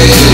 Yeah.